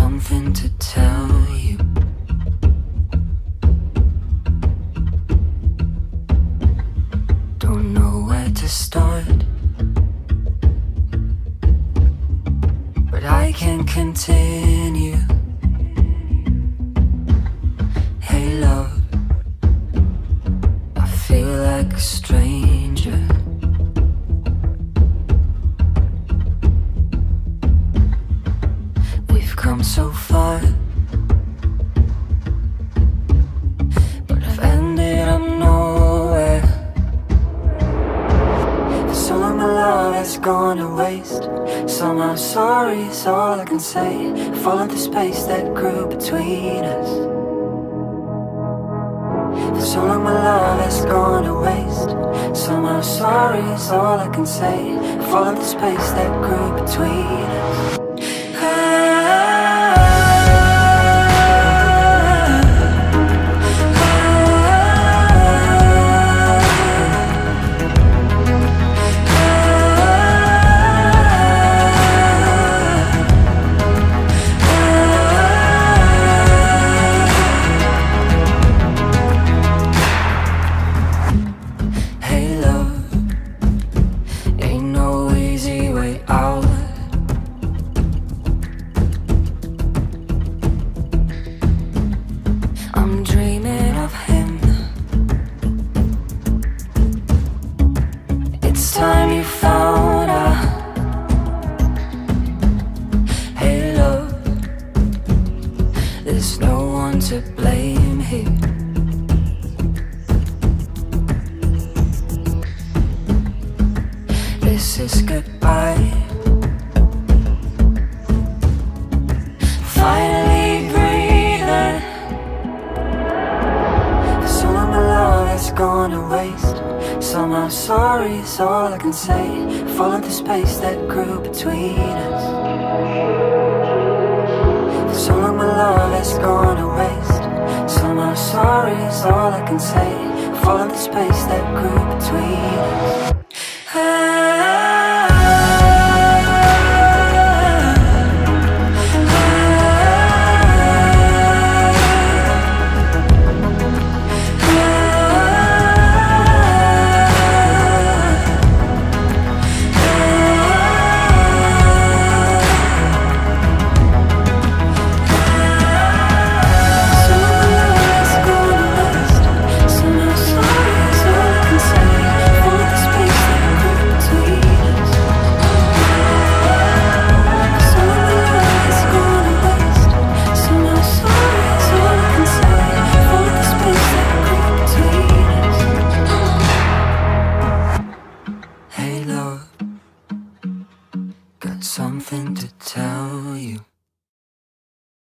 something to tell you. Don't know where to start, but I can continue. Hey, love, I feel like a stranger. So but I've ended up nowhere. For so long, my love has gone to waste. Somehow, sorry is all I can say. Follow the space that grew between us. For so long, my love has gone to waste. Somehow, sorry is all I can say. Follow the space that grew between to blame here. This is goodbye. Finally breathing. For so long, my love has gone to waste. Somehow, sorry is all I can say. Follow the space that grew between us. So long, my love has gone can say. Follow the space that grew between us. Got something to tell you.